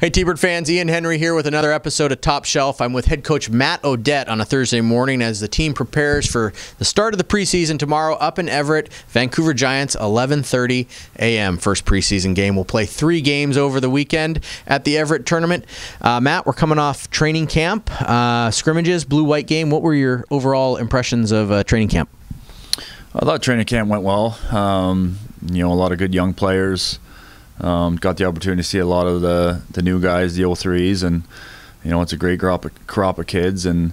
Hey, T-Bird fans, Ian Henry here with another episode of Top Shelf. I'm with head coach Matt O'Dette on a Thursday morning as the team prepares for the start of the preseason tomorrow up in Everett. Vancouver Giants, 11:30 a.m. First preseason game. We'll play three games over the weekend at the Everett tournament. Uh, Matt, we're coming off training camp, uh, scrimmages, blue-white game. What were your overall impressions of uh, training camp? I thought training camp went well. Um, you know, a lot of good young players. Um, got the opportunity to see a lot of the, the new guys, the 03s, and you know it's a great crop of, crop of kids, and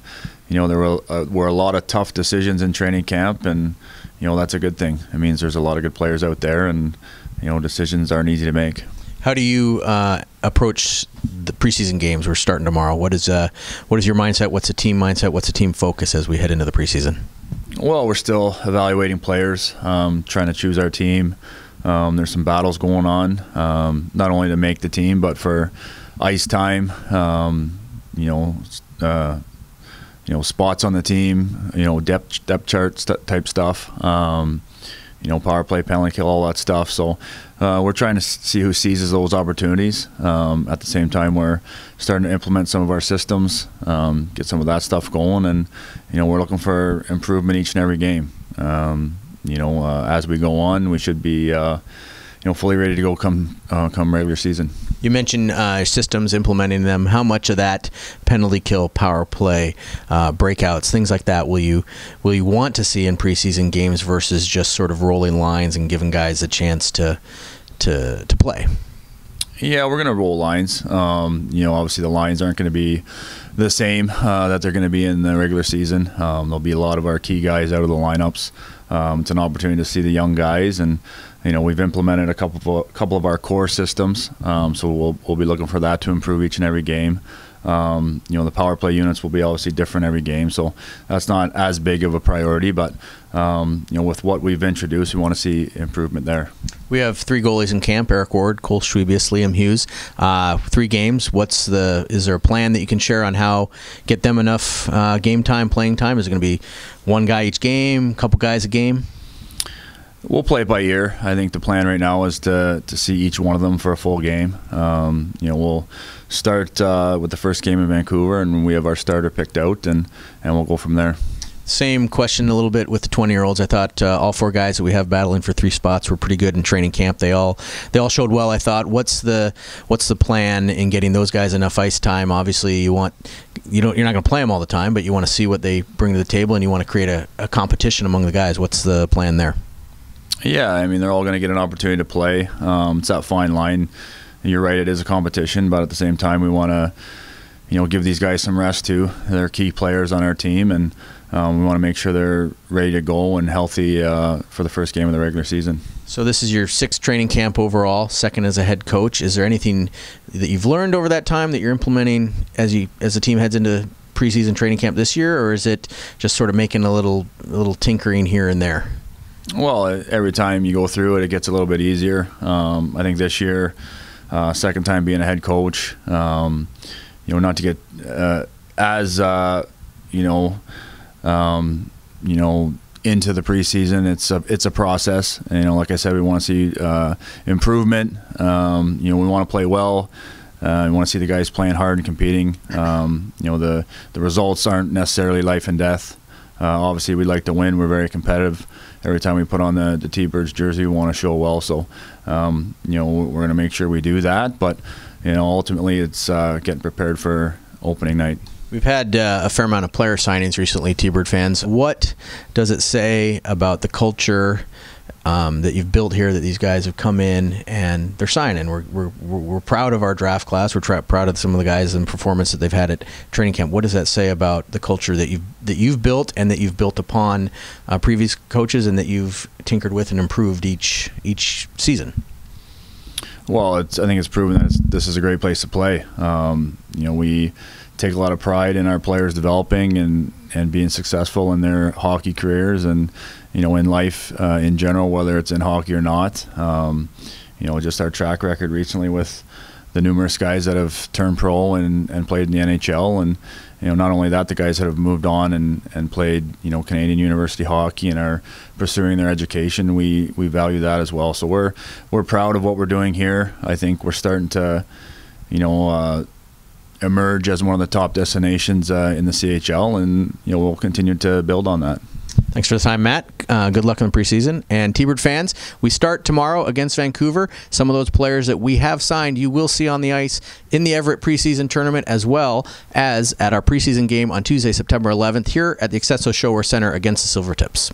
you know there were, uh, were a lot of tough decisions in training camp, and you know that's a good thing. It means there's a lot of good players out there, and you know decisions aren't easy to make. How do you uh, approach the preseason games? We're starting tomorrow. What is uh, what is your mindset? What's the team mindset? What's the team focus as we head into the preseason? Well, we're still evaluating players, um, trying to choose our team. Um, there's some battles going on, um, not only to make the team, but for ice time. Um, you know, uh, you know, spots on the team. You know, depth depth chart st- type stuff. Um, you know, power play, penalty kill, all that stuff. So uh, we're trying to see who seizes those opportunities. Um, at the same time, we're starting to implement some of our systems, um, get some of that stuff going, and you know, we're looking for improvement each and every game. Um, you know, uh, as we go on, we should be, uh, you know, fully ready to go come uh, come regular season. You mentioned uh, systems, implementing them. How much of that penalty kill, power play, uh, breakouts, things like that will you will you want to see in preseason games versus just sort of rolling lines and giving guys a chance to to to play? Yeah, we're going to roll lines. Um, you know, obviously the lines aren't going to be the same uh, that they're going to be in the regular season. Um, there'll be a lot of our key guys out of the lineups. Um, it's an opportunity to see the young guys, and you know we've implemented a couple of a couple of our core systems. Um, so we'll we'll be looking for that to improve each and every game. Um, you know, the power play units will be obviously different every game, so that's not as big of a priority. But um, you know, with what we've introduced, we want to see improvement there. We have three goalies in camp: Eric Ward, Cole Schwebius, Liam Hughes. Uh, three games. What's the? Is there a plan that you can share on how get them enough uh, game time, playing time? Is it going to be one guy each game, a couple guys a game? We'll play it by ear. I think the plan right now is to, to see each one of them for a full game. Um, you know, we'll start uh, with the first game in Vancouver, and we have our starter picked out, and, and we'll go from there. Same question a little bit with the 20 year olds. I thought uh, all four guys that we have battling for three spots were pretty good in training camp. They all they all showed well. I thought. What's the what's the plan in getting those guys enough ice time? Obviously, you want you don't you're not going to play them all the time, but you want to see what they bring to the table, and you want to create a, a competition among the guys. What's the plan there? Yeah, I mean they're all going to get an opportunity to play. Um, it's that fine line. You're right; it is a competition, but at the same time, we want to, you know, give these guys some rest too. They're key players on our team, and um, we want to make sure they're ready to go and healthy uh, for the first game of the regular season. So this is your sixth training camp overall, second as a head coach. Is there anything that you've learned over that time that you're implementing as you as the team heads into preseason training camp this year, or is it just sort of making a little a little tinkering here and there? Well, every time you go through it, it gets a little bit easier. Um, I think this year, uh, second time being a head coach, um, you know, not to get uh, as uh, you know, um, you know, into the preseason. It's a it's a process. And, you know, like I said, we want to see uh, improvement. Um, you know, we want to play well. Uh, we want to see the guys playing hard and competing. Um, you know, the the results aren't necessarily life and death. Uh, obviously, we like to win. We're very competitive. Every time we put on the, the T-Birds jersey, we want to show well. So, um, you know, we're going to make sure we do that. But, you know, ultimately, it's uh, getting prepared for opening night. We've had uh, a fair amount of player signings recently, T-Bird fans. What does it say about the culture um, that you've built here that these guys have come in and they're signing. We're, we're, we're proud of our draft class. We're tra- proud of some of the guys and performance that they've had at training camp. What does that say about the culture that you've that you've built and that you've built upon uh, previous coaches and that you've tinkered with and improved each each season? Well, I think it's proven that it's, this is a great place to play. Um, you know, we take a lot of pride in our players developing and, and being successful in their hockey careers and you know in life uh, in general, whether it's in hockey or not. Um, you know, just our track record recently with the numerous guys that have turned pro and, and played in the NHL, and you know not only that, the guys that have moved on and, and played you know Canadian university hockey and are pursuing their education. We we value that as well. So we're we're proud of what we're doing here. I think we're starting to you know, uh, emerge as one of the top destinations uh, in the CHL, and you know we'll continue to build on that. Thanks for the time, Matt. Uh, good luck in the preseason. And T-Bird fans, we start tomorrow against Vancouver. Some of those players that we have signed, you will see on the ice in the Everett preseason tournament, as well as at our preseason game on Tuesday, September 11th, here at the Accesso ShoWare Center against the Silvertips.